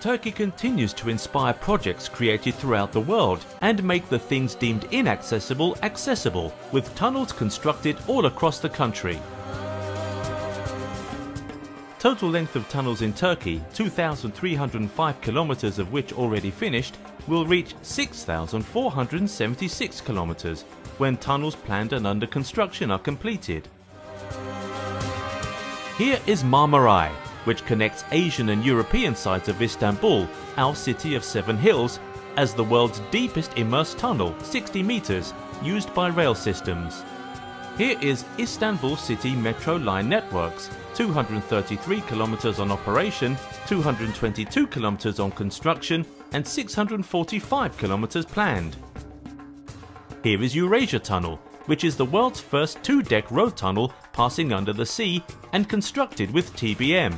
Turkey continues to inspire projects created throughout the world and make the things deemed inaccessible accessible, with tunnels constructed all across the country. Total length of tunnels in Turkey, 2,305 kilometers of which already finished, will reach 6,476 kilometers when tunnels planned and under construction are completed. Here is Marmaray, which connects Asian and European sides of Istanbul, our city of seven hills, as the world's deepest immersed tunnel, 60 meters, used by rail systems. Here is Istanbul City Metro Line Networks, 233 kilometers on operation, 222 kilometers on construction, and 645 kilometers planned. Here is Eurasia Tunnel, which is the world's first two-deck road tunnel passing under the sea and constructed with TBM.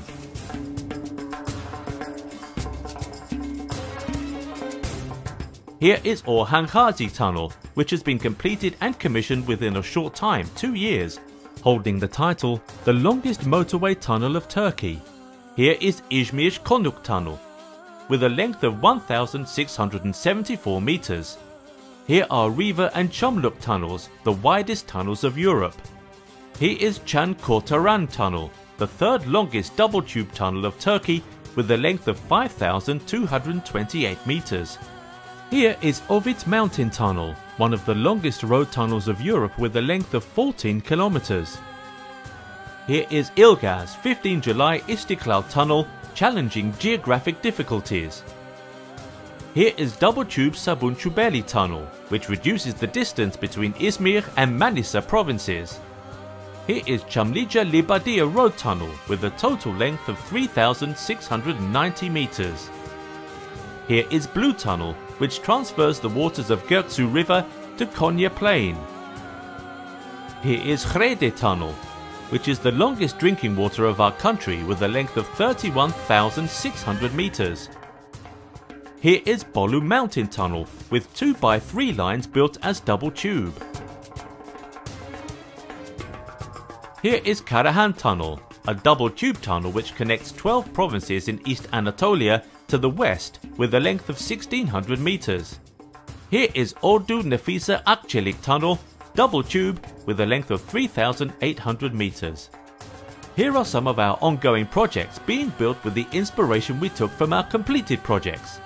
Here is Orhan Gazi Tunnel, which has been completed and commissioned within a short time, two years, holding the title the longest motorway tunnel of Turkey. Here is Izmir Konak Tunnel, with a length of 1,674 meters. Here are Riva and Çamlık tunnels, the widest tunnels of Europe. Here is Cankurtaran Tunnel, the third longest double tube tunnel of Turkey with a length of 5,228 meters. Here is Ovit Mountain Tunnel, one of the longest road tunnels of Europe with a length of 14 kilometers. Here is Ilgaz 15 July Istiklal Tunnel, challenging geographic difficulties. Here is double tube Sabuncubeli Tunnel, which reduces the distance between Izmir and Manisa provinces. Here is Çamlıca Libadiye Road Tunnel with a total length of 3,690 meters. Here is Blue Tunnel, which transfers the waters of Göksu River to Konya Plain. Here is Gerede Tunnel, which is the longest drinking water of our country with a length of 31,600 meters. Here is Bolu Mountain Tunnel with 2x3 lines built as double tube. Here is Karahan Tunnel, a double tube tunnel which connects 12 provinces in East Anatolia to the west with a length of 1600 meters. Here is Ordu Nefise Akçelik Tunnel, double tube with a length of 3800 meters. Here are some of our ongoing projects being built with the inspiration we took from our completed projects.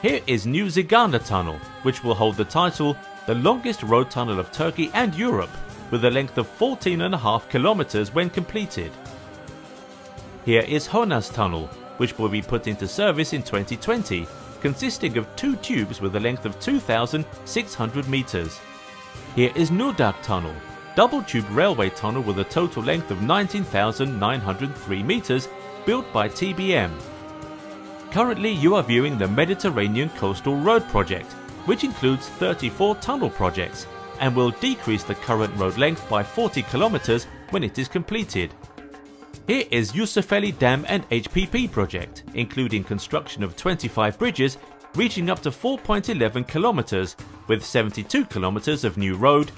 Here is New Zigana Tunnel, which will hold the title the longest road tunnel of Turkey and Europe with a length of 14.5 kilometers when completed. Here is Honaz Tunnel, which will be put into service in 2020, consisting of two tubes with a length of 2,600 meters. Here is Nudak Tunnel, double tube railway tunnel with a total length of 19,903 meters, built by TBM. Currently you are viewing the Mediterranean Coastal Road Project, which includes 34 tunnel projects and will decrease the current road length by 40 kilometers when it is completed. Here is Yusufeli Dam and HPP project, including construction of 25 bridges reaching up to 4.11 kilometers with 72 kilometers of new road,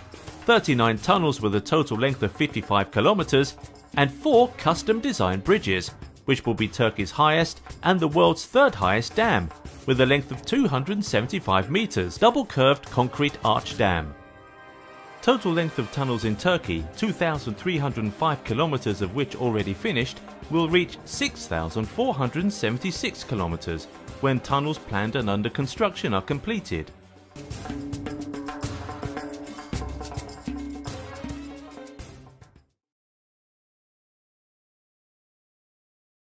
39 tunnels with a total length of 55 kilometers, and 4 custom designed bridges, which will be Turkey's highest and the world's third highest dam, with a length of 275 meters, double curved concrete arch dam. Total length of tunnels in Turkey, 2,305 kilometers of which already finished, will reach 6,476 kilometers when tunnels planned and under construction are completed.